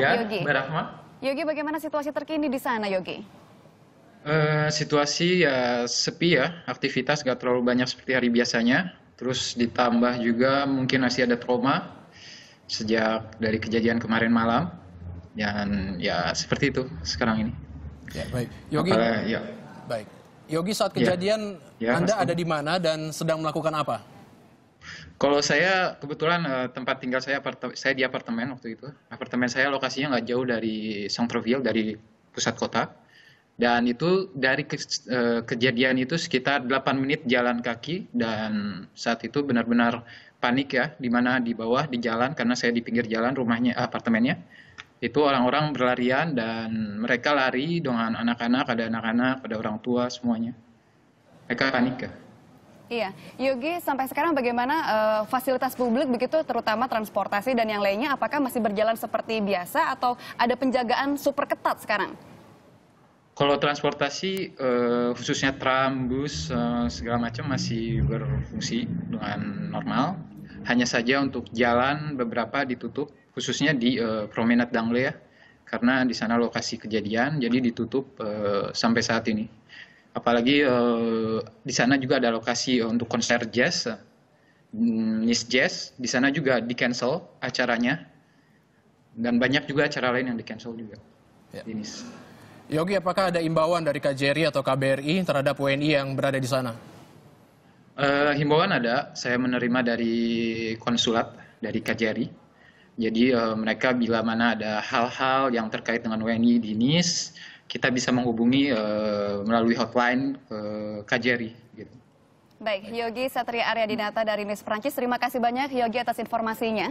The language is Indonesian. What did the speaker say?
Ya, Yogi. Mbak Rahma. Yogi, bagaimana situasi terkini di sana, Yogi? Eh, situasi ya sepi ya, aktivitas nggak terlalu banyak seperti hari biasanya. Terus ditambah juga mungkin masih ada trauma sejak dari kejadian kemarin malam. Dan ya seperti itu sekarang ini. Ya, baik. Yogi, Apalagi- ya. baik. Yogi saat Ya. kejadian Ya, Anda Mas. ada di mana dan sedang melakukan apa? Kalau saya kebetulan eh, tempat tinggal saya saya di apartemen waktu itu. Apartemen saya lokasinya nggak jauh dari Centreville dari pusat kota. Dan itu dari ke- eh, kejadian itu sekitar 8 menit jalan kaki dan saat itu benar-benar panik ya di mana di bawah di jalan karena saya di pinggir jalan rumahnya apartemennya. Itu orang-orang berlarian dan mereka lari dengan anak-anak, ada anak-anak, ada orang tua semuanya. Mereka panik ya. Iya, Yogi, sampai sekarang bagaimana eh, fasilitas publik begitu, terutama transportasi dan yang lainnya, apakah masih berjalan seperti biasa atau ada penjagaan super ketat sekarang? Kalau transportasi eh, khususnya tram, bus eh, segala macam masih berfungsi dengan normal. Hanya saja untuk jalan beberapa ditutup, khususnya di eh, Promenade Dangle ya, karena di sana lokasi kejadian, jadi ditutup sampai saat ini. Apalagi eh, di sana juga ada lokasi untuk konser jazz, eh, Nice Jazz, di sana juga di cancel acaranya, dan banyak juga acara lain yang di cancel juga. Ya. di Nice. Yogi, apakah ada imbauan dari KJRI atau KBRI terhadap WNI yang berada di sana? Eh, himbauan ada, saya menerima dari konsulat dari KJRI. Jadi eh, mereka bila mana ada hal-hal yang terkait dengan WNI di NIS, kita bisa menghubungi eh, melalui hotline eh, KJRI. Gitu. Baik, Yogi Satria Arya Dinata dari Miss Prancis, terima kasih banyak Yogi atas informasinya.